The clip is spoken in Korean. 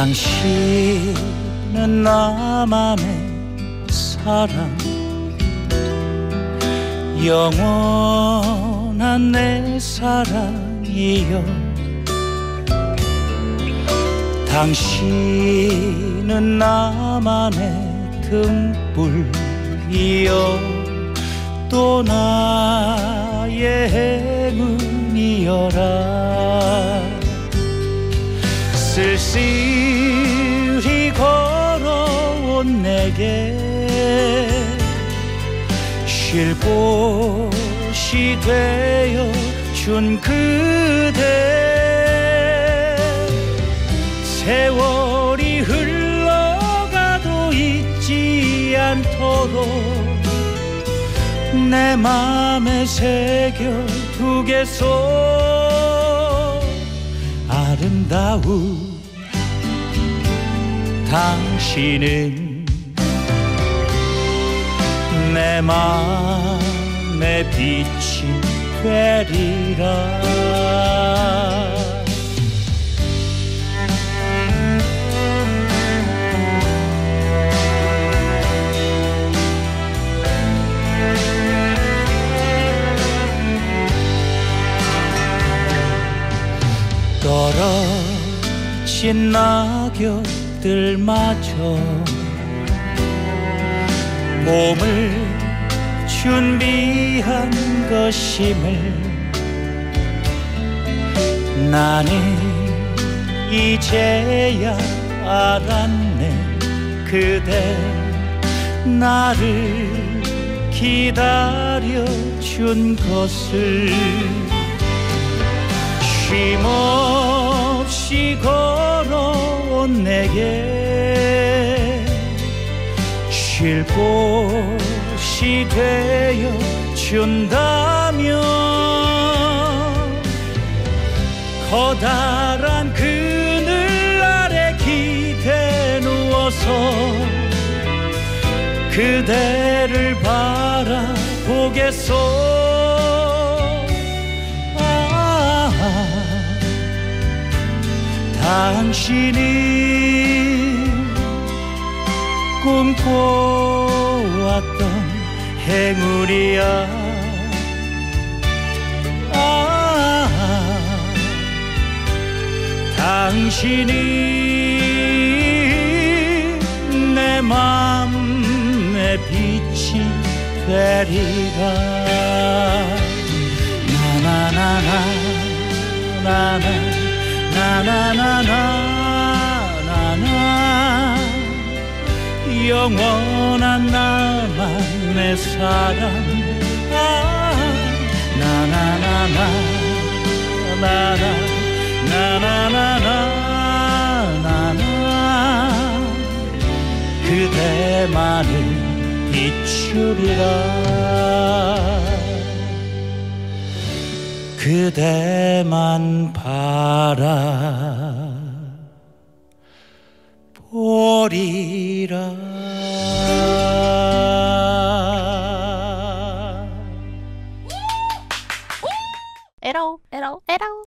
당신은 나만의 사랑. 영원한 내 사랑이여. 당신은 나만의 등불이여. 또 나의 행운이여라. 쓸쓸 내게 쉴 곳이 되어 준 그대 세월이 흘러가도 잊지 않도록 내 맘에 새겨 두겠소 아름다운 당신은 내 맘에 빛이 되리라. 떨어진 낙엽들마저 몸을 준비한 것임을 나는 이제야 알았네. 그대 나를 기다려 준 것을 쉼없이 걸어온 내게 쉴 곳이 되어 준다면 커다란 그늘 아래 기대 누워서 그대를 바라보겠소. 당신이 꿈꿔왔던 행운이야 아, 당신이 내 맘의 빛이 되리라. 나나나나 나나 나나나나 나나 영원한 나만의 사랑 아 나나나나 나나 나나나나 나나 그대만을 비추리라 그대만 바라 보리라 at all, at all.